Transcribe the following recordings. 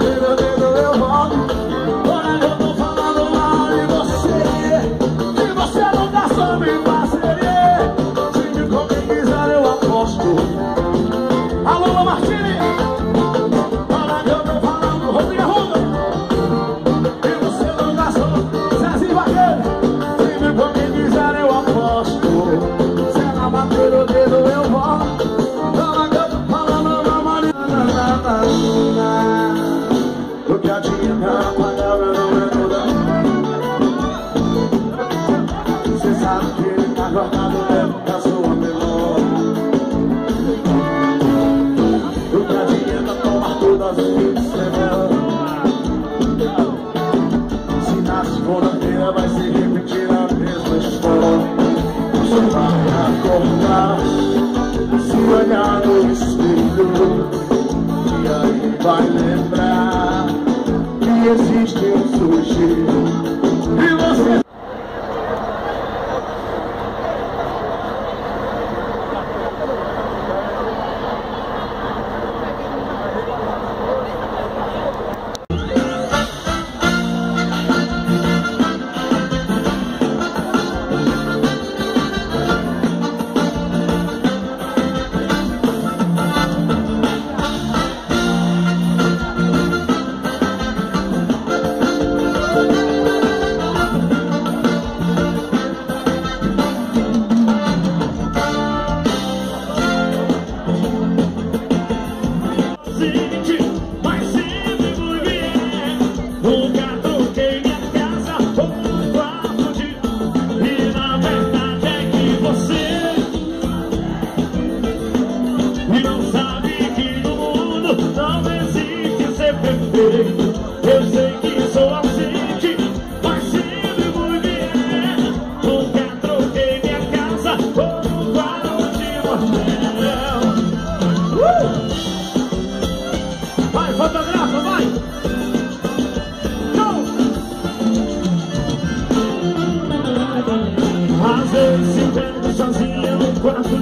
se jornada dentro da sua melhor. O que adianta tomar todas as fins Se na segunda-feira vai se repetir a mesma história. Você vai acordar Se olhar no espelho E aí vai lembrar Que existe um sujeito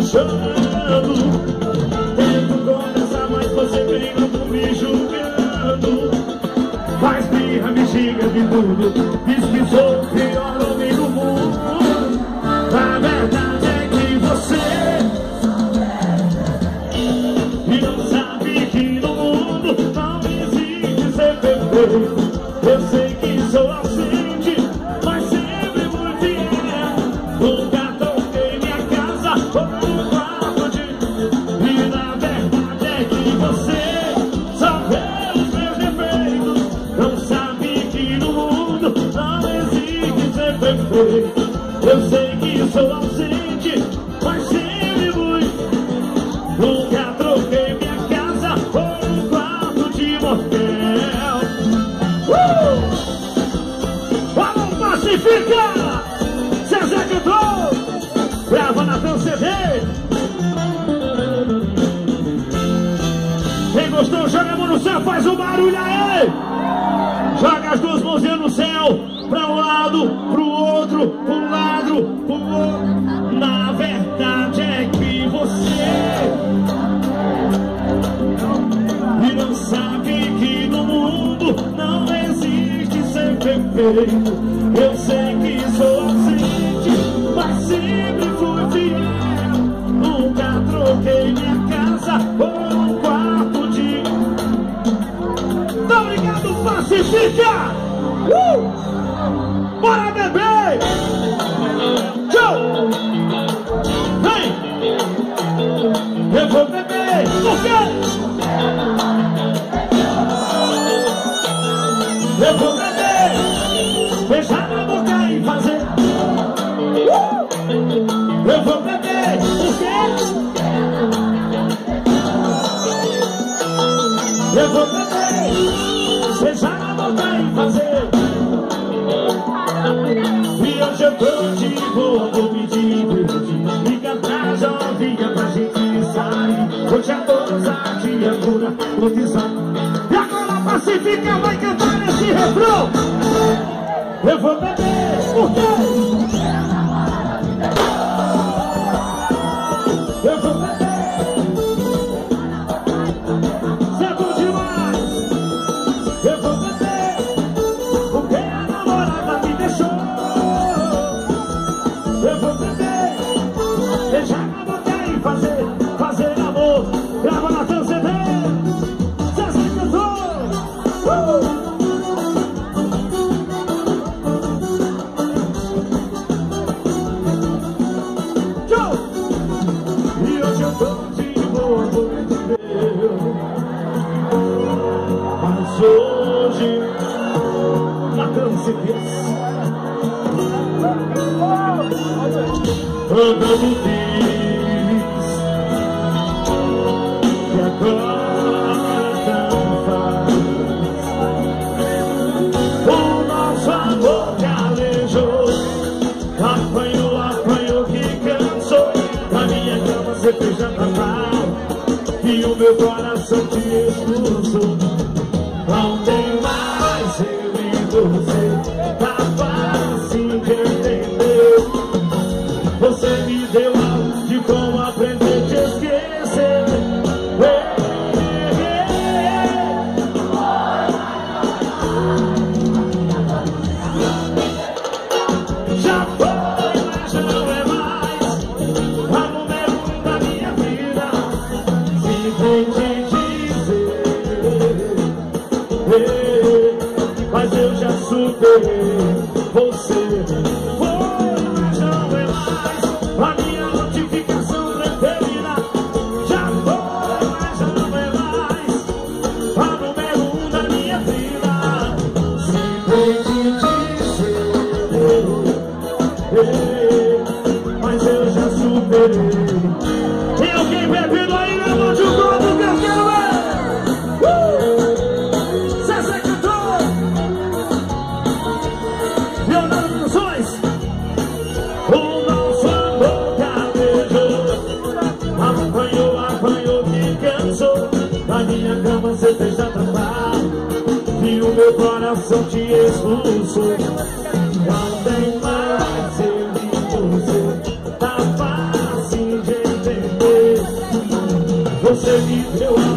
chorando Tento conversar mas você briga me julgando. Faz birra, me xinga de tudo. Diz que sou o pior homem do mundo. A verdade é que você e Não sabe que no mundo não existe ser perfeito. Eu sei que sou ausente, mas sempre muito Nunca sou ausente, mas sempre fui. Nunca troquei minha casa por um quarto de motel. Uh! Vamos pacificar! César cantou! Grava na tão Quem gostou, joga a mão no céu, faz um barulho aí! Joga as duas mãozinhas no céu, pra um lado, pro outro, pro na verdade é que você e não sabe que no mundo não existe ser perfeito. Eu sei que sou ausente, mas sempre fui fiel. Nunca troquei minha casa por um quarto de. Tá obrigado, pacifica! Uh! Bora beber! Go! Vem! Eu vou beber, por quê? Eu vou beber, fechar na boca e fazer. Eu vou beber, por quê? Eu vou beber, fechar na boca e fazer. E hoje eu tô de boa, vou pedir bebidinha Liga pra jovinha pra gente sair. Hoje a dia pura provisão E agora a Pacífica vai cantar esse refrão. Eu vou beber glória. Wow. beber, mas eu já superei. E alguém bebendo aí, levante o é copo que eu quero ver. Uh! Zezé cantor, Leonardo Canções. É o sua boca beijou, apanhou, apanhou, me cansou. Na minha cama você fez a tampar, e o meu coração te expulsou. Você me deu a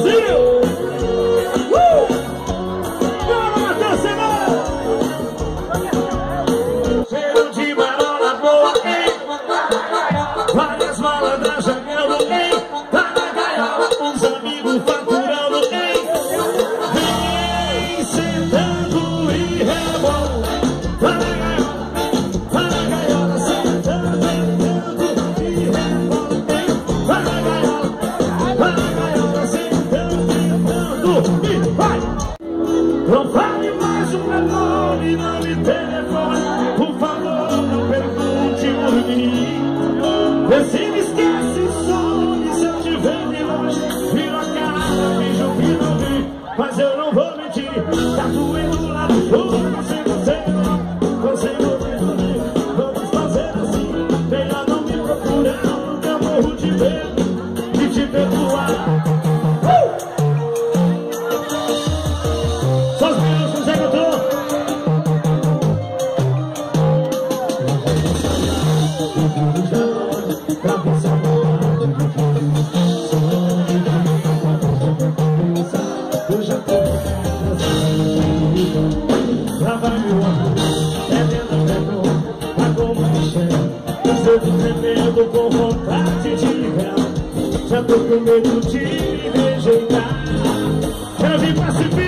Brasil! Oh, eu todo tremendo com vontade de vê-la Já tô com medo de rejeitar. Já me pra se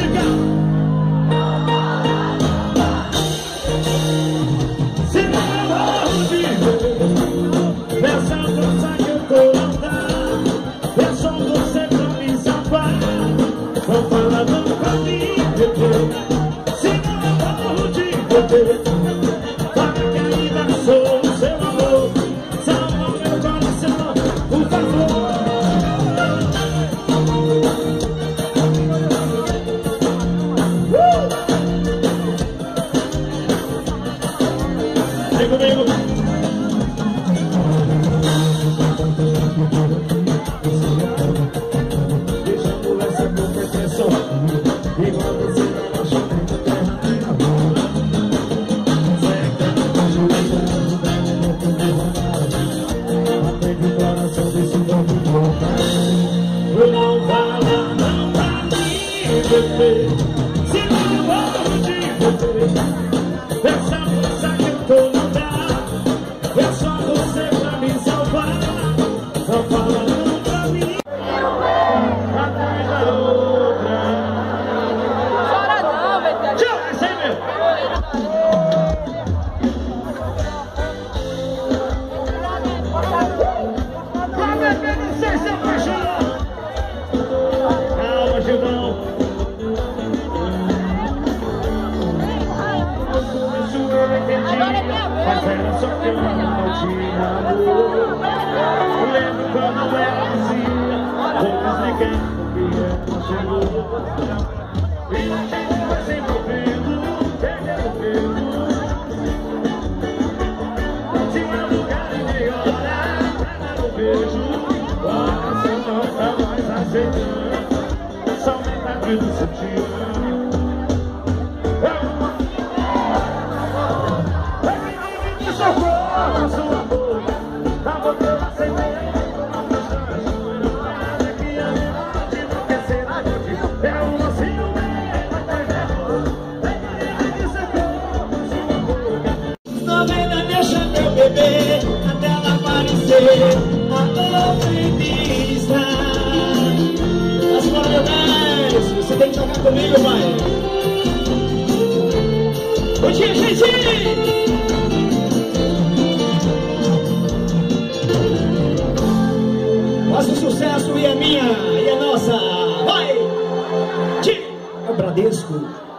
Se não me manda, eu te música Era só que eu não tinha amor Lembro quando ela dizia Vou desligar porque ela chegou E a gente vai se envolvendo Perdendo medo Tinha lugar meia hora dar um beijo Coração não tá mais aceitando Só metade do sentido Você tem que tocar comigo, pai. Bom dia, gente! Faça sucesso e a minha e a nossa. Vai! É o Bradesco.